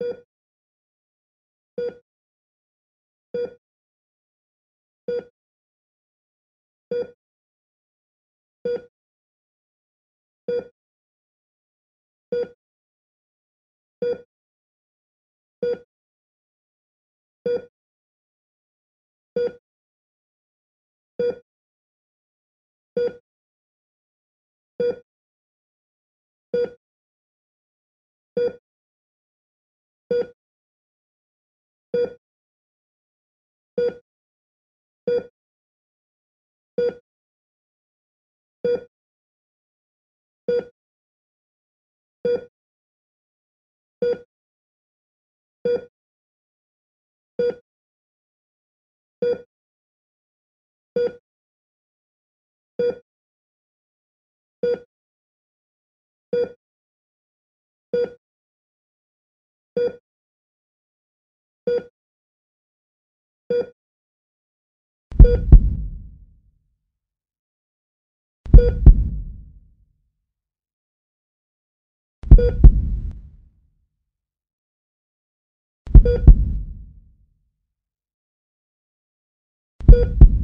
you you Boop.